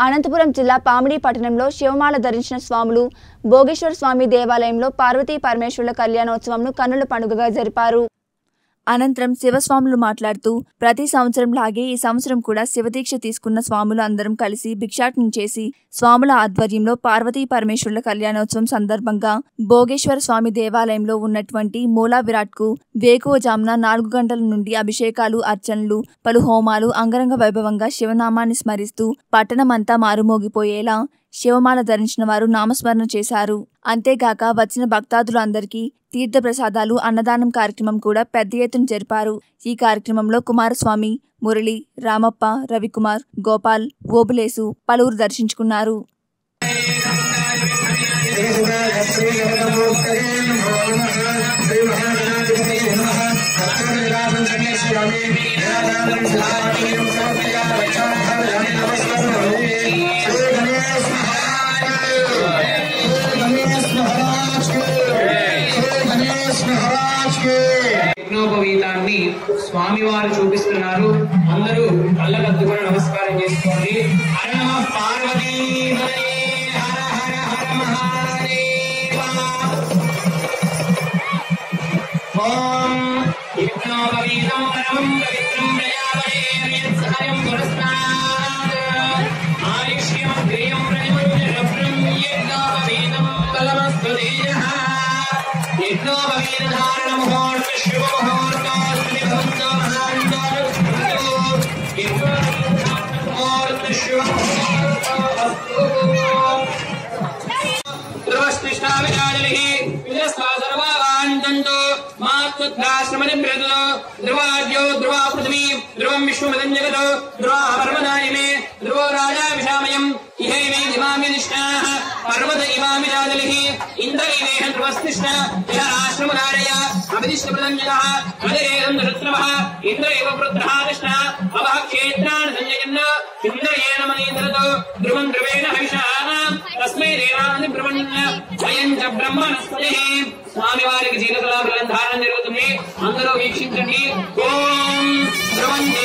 అనంతపురం జిల్లా పామిడి పట్టణంలో శివమాల ధరించిన స్వాములు భోగేశ్వర స్వామి దేవాలయంలో పార్వతీ పరమేశ్వరుల కళ్యాణోత్సవంను కన్నుల పండుగగా జరిపారు. అనంతరం శివస్వాములు మాట్లాడుతూ ప్రతి సంవత్సరం లాగే ఈ సంవత్సరం కూడా శివదీక్ష తీసుకున్న స్వాములు అందరం కలిసి భిక్షాటనం చేసి స్వాముల ఆధ్వర్యంలో పార్వతీ పరమేశ్వరుల కళ్యాణోత్సవం సందర్భంగా భోగేశ్వర స్వామి దేవాలయంలో ఉన్నటువంటి మూలా విరాట్కు వేకువజామున నాలుగు గంటల నుండి అభిషేకాలు అర్చనలు పలు హోమాలు అంగరంగ వైభవంగా శివనామాన్ని స్మరిస్తూ పట్టణమంతా మారుమోగిపోయేలా శివమాల ధరించిన వారు నామస్మరణ చేశారు. అంతేగాక వచ్చిన భక్తాదులందరికీ తీర్థప్రసాదాలు అన్నదానం కార్యక్రమం కూడా పెద్ద ఎత్తున జరిపారు. ఈ కార్యక్రమంలో కుమారస్వామి మురళి రామప్ప రవికుమార్ గోపాల్ ఓబులేసు పలువురు దర్శించుకున్నారు. స్వామి స్వామివారు చూపిస్తున్నారు. అందరూ కళ్ళకద్దుకొని నమస్కారం చేసుకోండి. హర నమ పార్వతీ హర హర హర మహాదేవ ఓం పరమం పవిత్రం ప్రజాపదేర్యత్సహయం పురస్కారాత్. ఆయుష్యం యజ్ఞోపవీతం బలమస్తు తేజః. درون درواز دروت دھو مدنگ درواں می دھو راجا مو పర్వత ఇమామి రాజలిः ఇంద్ర ఇవేహ ధ్రువస్తిష్ట ఇహ రాష్ట్రమురాజయ అభిదిష్ట ప్రదంజలः అదిరేదం ధరుత్రవः ఇంద్ర ఇవ వృత్రः కృష్ణ అవः క్షేత్రాన్ని సంజయన్న ఇంద్రయేణ మనీంద్రతో ధ్రువం ధ్రువేణ హవిషా తస్మై దేవాన్ని బ్రహ్మణ్య అయం చ బ్రహ్మణస్పతి. స్వామి వారికి జీలకళాభరణం ధారణ జరుగుతుంది. అందరూ వీక్షించండి. ఓం ధ్రువం దే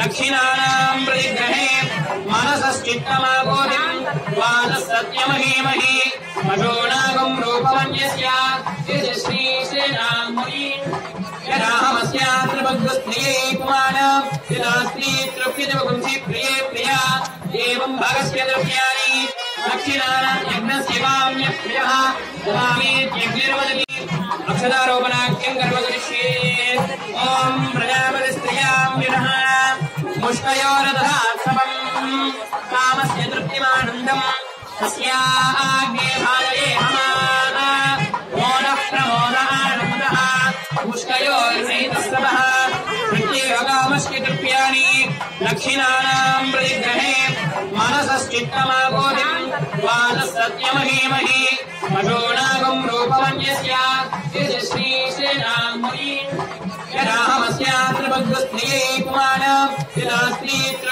دکان گھنے منسچ ستمحی مشونا پہلی سیوام پر اکثاروپنا کم کرتی کام پر محکوت منسچ بال ستمی میوناگ روپیہ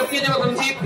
سیوین